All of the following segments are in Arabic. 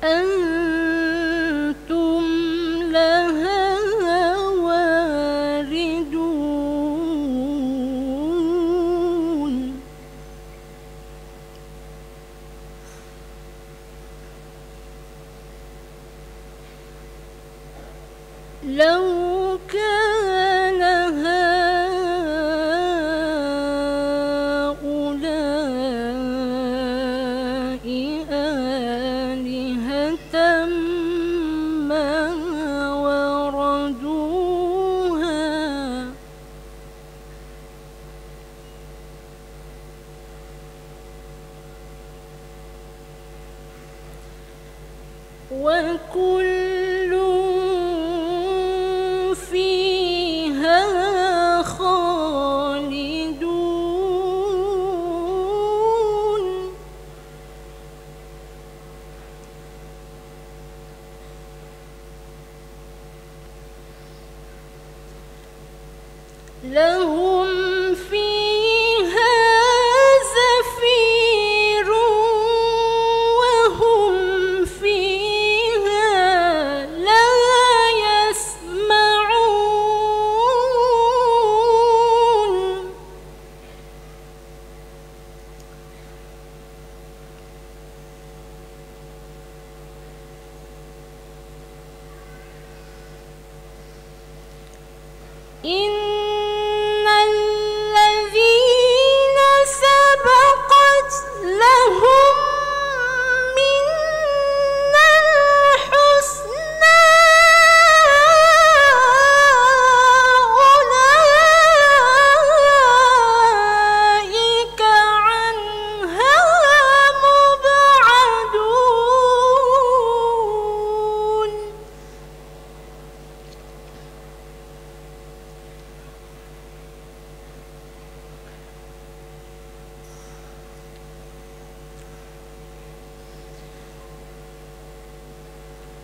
嗯。وكل فيها خالدون. لهم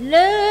Love.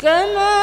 كما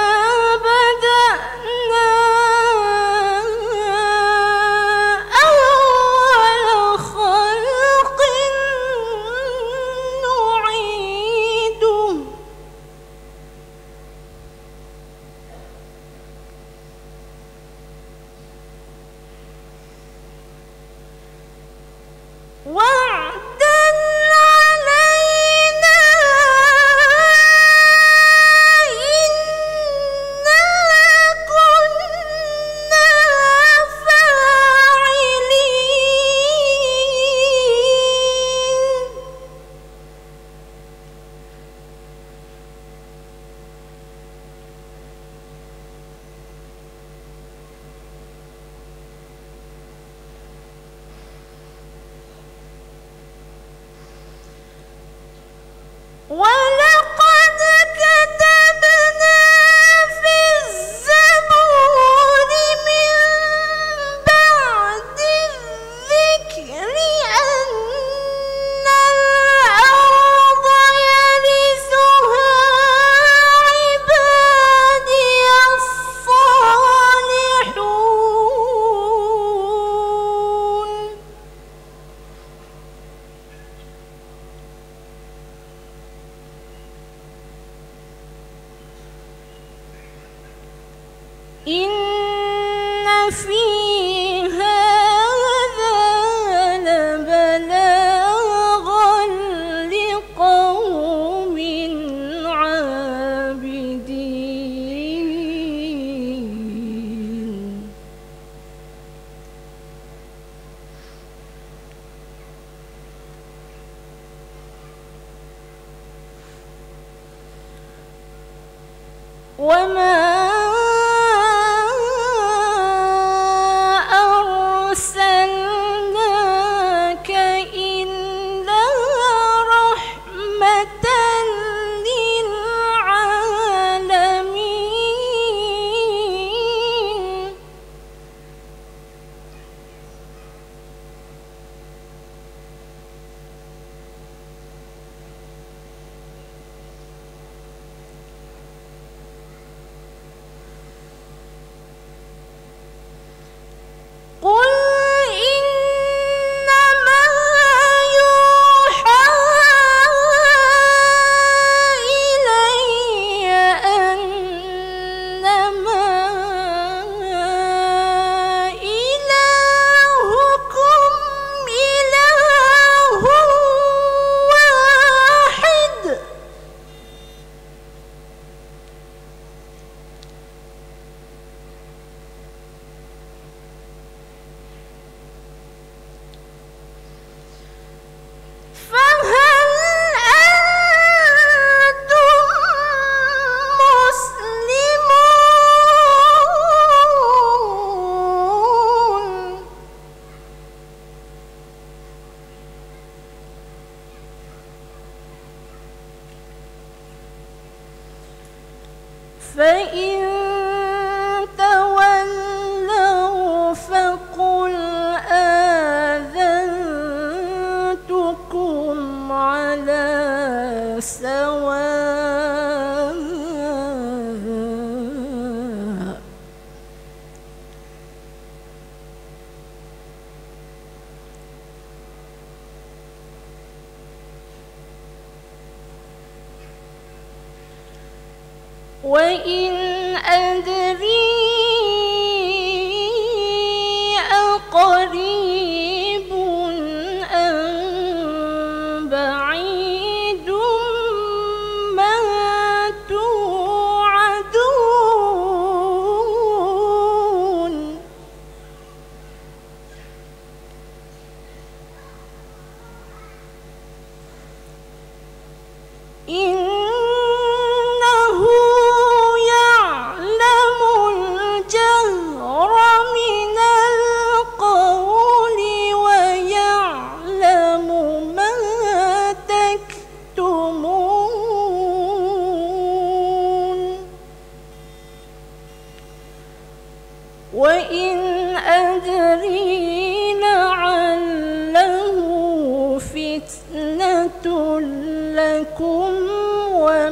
وإن أدري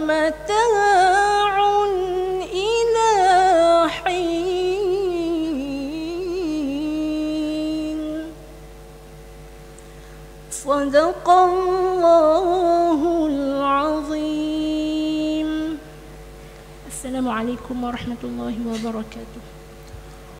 ومتاع إلى حين صدق الله العظيم. السلام عليكم ورحمة الله وبركاته.